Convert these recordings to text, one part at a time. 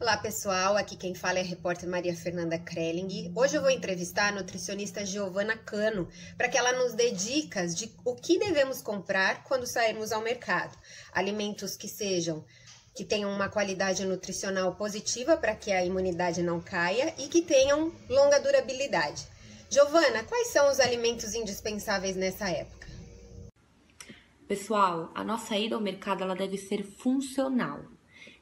Olá pessoal, aqui quem fala é a repórter Maria Fernanda Krelling. Hoje eu vou entrevistar a nutricionista Giovana Cano para que ela nos dê dicas de o que devemos comprar quando sairmos ao mercado. Alimentos que sejam que tenham uma qualidade nutricional positiva para que a imunidade não caia e que tenham longa durabilidade. Giovana, quais são os alimentos indispensáveis nessa época? Pessoal, a nossa ida ao mercado ela deve ser funcional.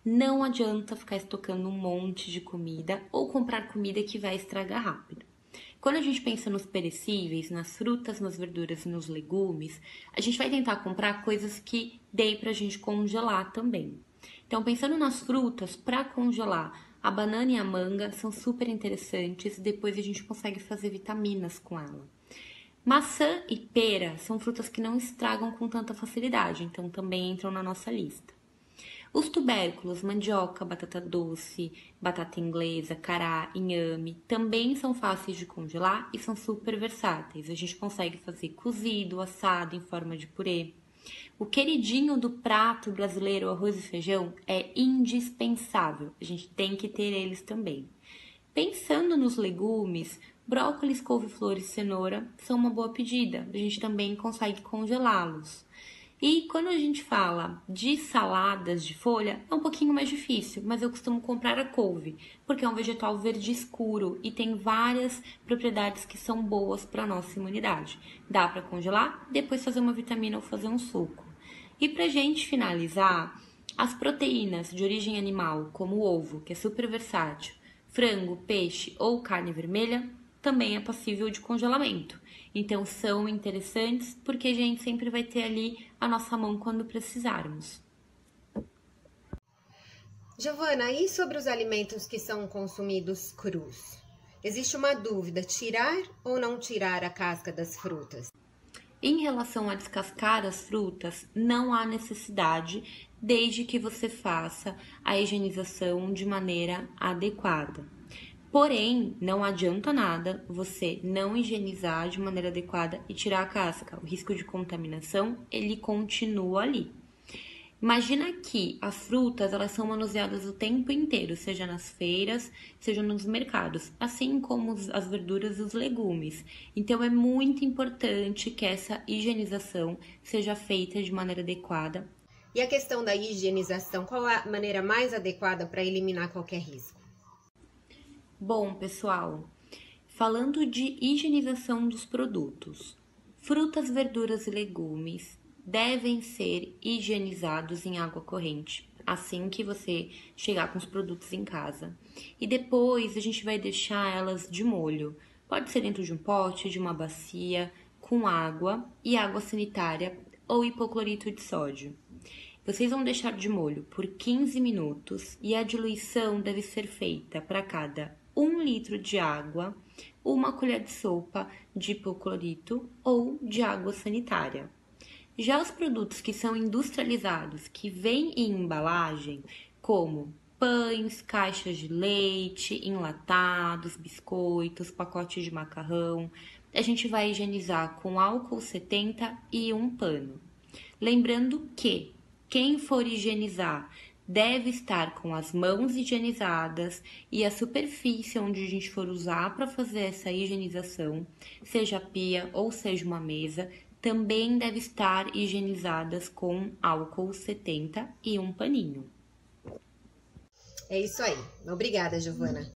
Não adianta ficar estocando um monte de comida ou comprar comida que vai estragar rápido. Quando a gente pensa nos perecíveis, nas frutas, nas verduras e nos legumes, a gente vai tentar comprar coisas que dê pra gente congelar também. Então, pensando nas frutas, para congelar, a banana e a manga são super interessantes, depois a gente consegue fazer vitaminas com ela. Maçã e pera são frutas que não estragam com tanta facilidade, então também entram na nossa lista. Os tubérculos, mandioca, batata doce, batata inglesa, cará, inhame, também são fáceis de congelar e são super versáteis. A gente consegue fazer cozido, assado, em forma de purê. O queridinho do prato brasileiro, arroz e feijão, é indispensável. A gente tem que ter eles também. Pensando nos legumes, brócolis, couve-flor e cenoura são uma boa pedida. A gente também consegue congelá-los. E quando a gente fala de saladas de folha, é um pouquinho mais difícil, mas eu costumo comprar a couve, porque é um vegetal verde escuro e tem várias propriedades que são boas para nossa imunidade. Dá para congelar, depois fazer uma vitamina ou fazer um suco. E para gente finalizar, as proteínas de origem animal, como o ovo, que é super versátil, frango, peixe ou carne vermelha, também é passível de congelamento. Então são interessantes porque a gente sempre vai ter ali a nossa mão quando precisarmos. Giovana, e sobre os alimentos que são consumidos crus? Existe uma dúvida: tirar ou não tirar a casca das frutas? Em relação a descascar as frutas, não há necessidade, desde que você faça a higienização de maneira adequada. Porém, não adianta nada você não higienizar de maneira adequada e tirar a casca. O risco de contaminação, ele continua ali. Imagina que as frutas, elas são manuseadas o tempo inteiro, seja nas feiras, seja nos mercados, assim como as verduras e os legumes. Então é muito importante que essa higienização seja feita de maneira adequada. E a questão da higienização, qual a maneira mais adequada para eliminar qualquer risco? Bom, pessoal, falando de higienização dos produtos, frutas, verduras e legumes devem ser higienizados em água corrente assim que você chegar com os produtos em casa. E depois a gente vai deixar elas de molho. Pode ser dentro de um pote, de uma bacia, com água e água sanitária ou hipoclorito de sódio. Vocês vão deixar de molho por 15 minutos e a diluição deve ser feita para cada um litro de água, uma colher de sopa de hipoclorito ou de água sanitária. Já os produtos que são industrializados, que vêm em embalagem, como pães, caixas de leite, enlatados, biscoitos, pacotes de macarrão, a gente vai higienizar com álcool 70 e um pano. Lembrando que quem for higienizar deve estar com as mãos higienizadas e a superfície onde a gente for usar para fazer essa higienização, seja a pia ou seja uma mesa, também deve estar higienizadas com álcool 70 e um paninho. É isso aí. Obrigada, Giovana.